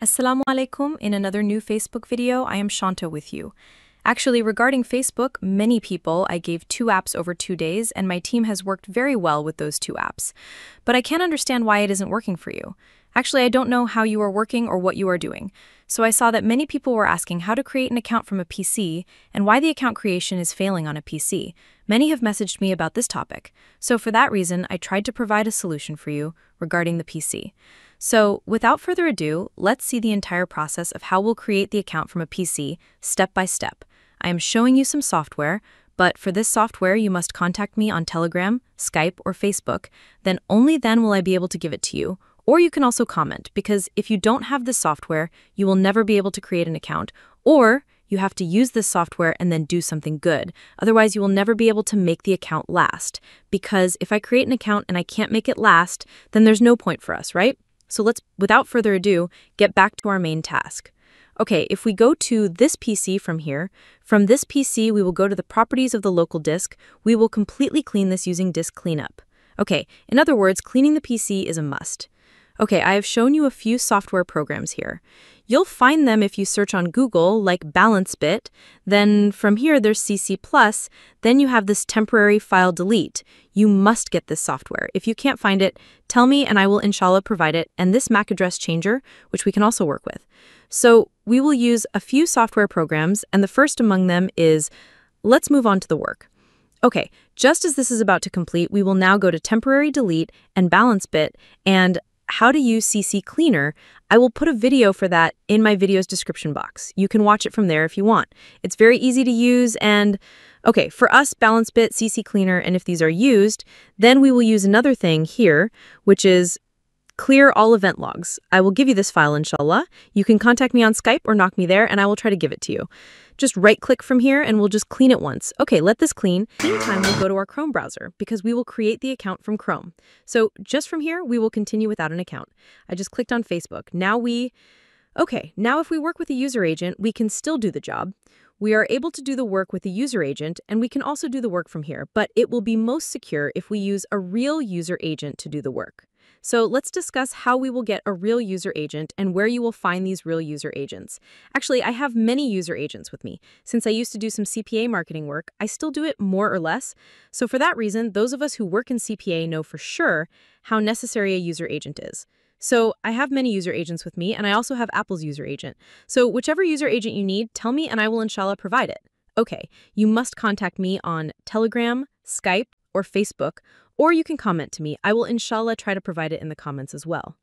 Assalamu alaikum. In another new Facebook video, I am Shanta with you. Actually, regarding Facebook, many people, I gave two apps over two days, and my team has worked very well with those two apps. But I can't understand why it isn't working for you. Actually, I don't know how you are working or what you are doing. So I saw that many people were asking how to create an account from a PC and why the account creation is failing on a PC. Many have messaged me about this topic. So for that reason, I tried to provide a solution for you regarding the PC. So, without further ado, let's see the entire process of how we'll create the account from a PC, step by step. I am showing you some software, but for this software, you must contact me on Telegram, Skype, or Facebook. Then only then will I be able to give it to you. Or you can also comment, because if you don't have this software, you will never be able to create an account, or you have to use this software and then do something good. Otherwise, you will never be able to make the account last. Because if I create an account and I can't make it last, then there's no point for us, right? So let's, without further ado, get back to our main task. Okay, if we go to this PC from here, from this PC we will go to the properties of the local disk. We will completely clean this using disk cleanup. Okay, in other words, cleaning the PC is a must. Okay, I have shown you a few software programs here. You'll find them if you search on Google, like BleachBit. Then from here, there's CC+. Then you have this temporary file delete. You must get this software. If you can't find it, tell me and I will inshallah provide it, and this MAC address changer, which we can also work with. So we will use a few software programs, and the first among them is, let's move on to the work. Okay, just as this is about to complete, we will now go to temporary delete and BleachBit, and how to use CC Cleaner, I will put a video for that in my video's description box. You can watch it from there if you want. It's very easy to use and, okay, for us, BleachBit, CC Cleaner, and if these are used, then we will use another thing here, which is clear all event logs. I will give you this file, inshallah. You can contact me on Skype or knock me there, and I will try to give it to you. Just right click from here and we'll just clean it once. Okay, let this clean. Meantime, we'll go to our Chrome browser because we will create the account from Chrome. So just from here, we will continue without an account. I just clicked on Facebook. Now we, okay, now if we work with a user agent, we can still do the job. We are able to do the work with the user agent, and we can also do the work from here, but it will be most secure if we use a real user agent to do the work. So let's discuss how we will get a real user agent and where you will find these real user agents. Actually, I have many user agents with me. Since I used to do some CPA marketing work, I still do it more or less. So for that reason, those of us who work in CPA know for sure how necessary a user agent is. So I have many user agents with me, and I also have Apple's user agent. So whichever user agent you need, tell me and I will inshallah provide it. Okay, you must contact me on Telegram, Skype, or Facebook, or you can comment to me. I will inshallah try to provide it in the comments as well.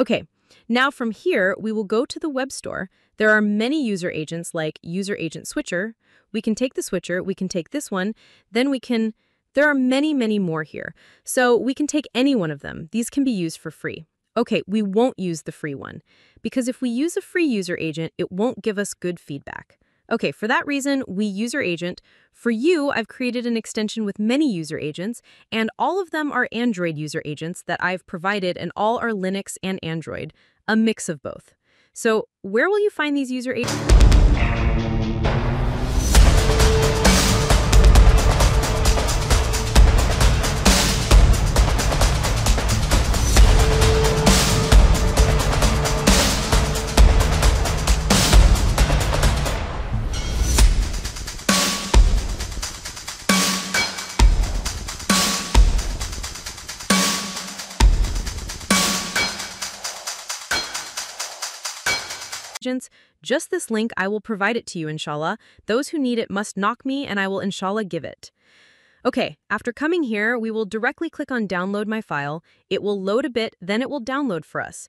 Okay, now from here, we will go to the web store. There are many user agents like User Agent Switcher. We can take the switcher, we can take this one, then we can, there are many, many more here. So we can take any one of them. These can be used for free. Okay, we won't use the free one because if we use a free user agent, it won't give us good feedback. Okay, for that reason, we user agent. For you, I've created an extension with many user agents, and all of them are Android user agents that I've provided, and all are Linux and Android, a mix of both. So where will you find these user agents? Just this link, I will provide it to you, inshallah. Those who need it must knock me and I will inshallah give it. Okay, after coming here, we will directly click on download my file. It will load a bit, then it will download for us.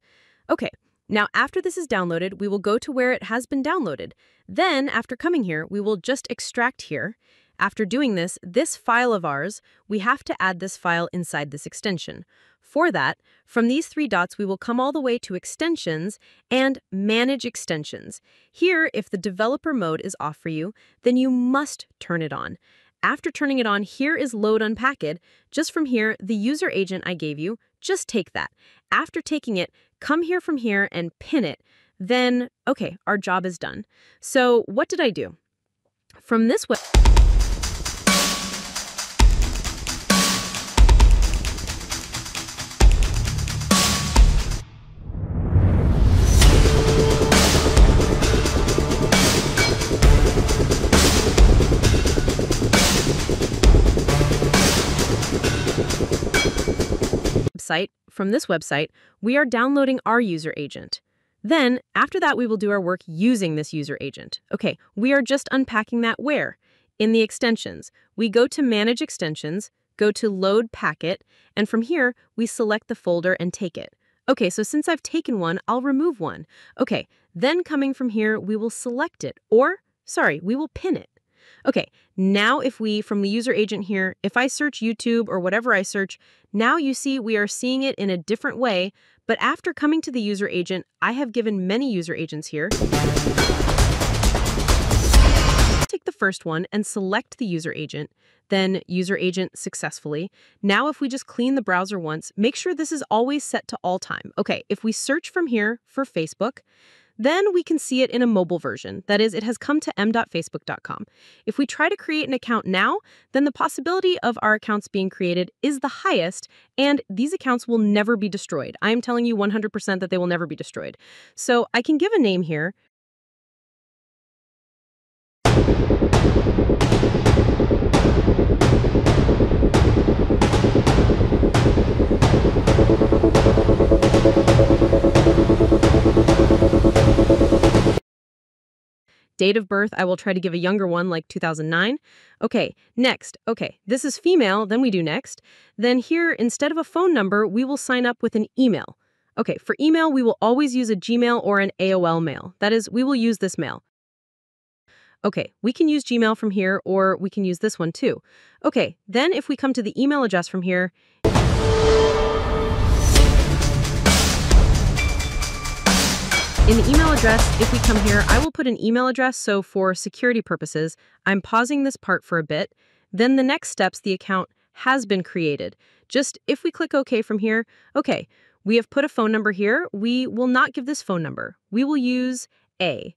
Okay, now after this is downloaded, we will go to where it has been downloaded. Then, after coming here, we will just extract here. After doing this, this file of ours, we have to add this file inside this extension. For that, from these three dots, we will come all the way to Extensions and Manage Extensions. Here, if the developer mode is off for you, then you must turn it on. After turning it on, here is Load Unpacked. Just from here, the user agent I gave you, just take that. After taking it, come here from here and pin it. Then, okay, our job is done. So what did I do? From this way... from this website, we are downloading our user agent. Then, after that, we will do our work using this user agent. Okay, we are just unpacking that where? In the extensions. We go to Manage Extensions, go to Load Packet, and from here, we select the folder and take it. Okay, so since I've taken one, I'll remove one. Okay, then coming from here, we will select it, or, sorry, we will pin it. Okay, now if we, from the user agent here, if I search YouTube or whatever I search, now you see we are seeing it in a different way, but after coming to the user agent, I have given many user agents here. Take the first one and select the user agent, then user agent successfully. Now if we just clean the browser once, make sure this is always set to all time. Okay, if we search from here for Facebook, then we can see it in a mobile version. That is, it has come to m.facebook.com. If we try to create an account now, then the possibility of our accounts being created is the highest, and these accounts will never be destroyed. I am telling you 100% that they will never be destroyed. So I can give a name here. Date of birth, I will try to give a younger one like 2009. Okay, next. Okay, this is female, then we do next. Then here, instead of a phone number, we will sign up with an email. Okay, for email, we will always use a Gmail or an AOL mail. That is, we will use this mail. Okay, we can use Gmail from here, or we can use this one too. Okay, then if we come to the email address from here, In the email address, if we come here, I will put an email address, so for security purposes, I'm pausing this part for a bit. Then the next steps, the account has been created. Just if we click OK from here, okay, we have put a phone number here. We will not give this phone number. We will use A.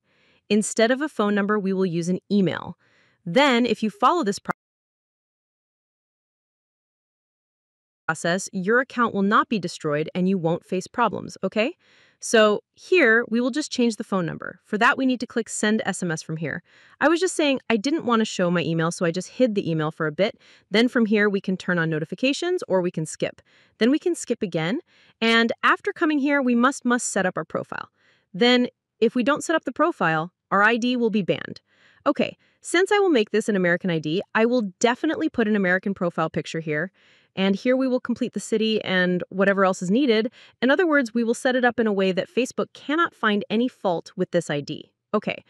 Instead of a phone number, we will use an email. Then, if you follow this process, your account will not be destroyed and you won't face problems, okay? So here, we will just change the phone number. For that, we need to click Send SMS from here. I was just saying I didn't want to show my email, so I just hid the email for a bit. Then from here, we can turn on notifications or we can skip. Then we can skip again. And after coming here, we must must set up our profile. Then if we don't set up the profile, our ID will be banned. Okay, since I will make this an American ID, I will definitely put an American profile picture here. And here we will complete the city and whatever else is needed. In other words, we will set it up in a way that Facebook cannot find any fault with this ID. Okay,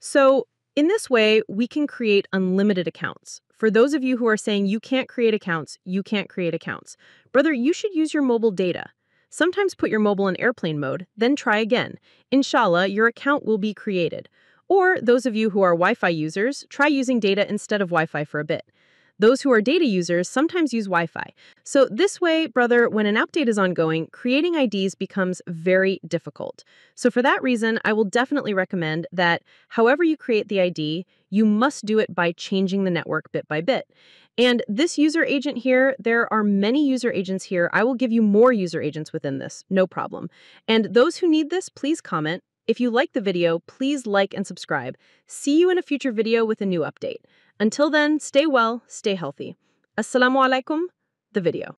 so in this way, we can create unlimited accounts. For those of you who are saying you can't create accounts, you can't create accounts. Brother, you should use your mobile data. Sometimes put your mobile in airplane mode, then try again. Inshallah, your account will be created. Or those of you who are Wi-Fi users, try using data instead of Wi-Fi for a bit. Those who are data users sometimes use Wi-Fi. So this way, brother, when an update is ongoing, creating IDs becomes very difficult. So for that reason, I will definitely recommend that however you create the ID, you must do it by changing the network bit by bit. And this user agent here, there are many user agents here. I will give you more user agents within this, no problem. And those who need this, please comment. If you like the video, please like and subscribe. See you in a future video with a new update. Until then, stay well, stay healthy. Assalamu alaikum, the video.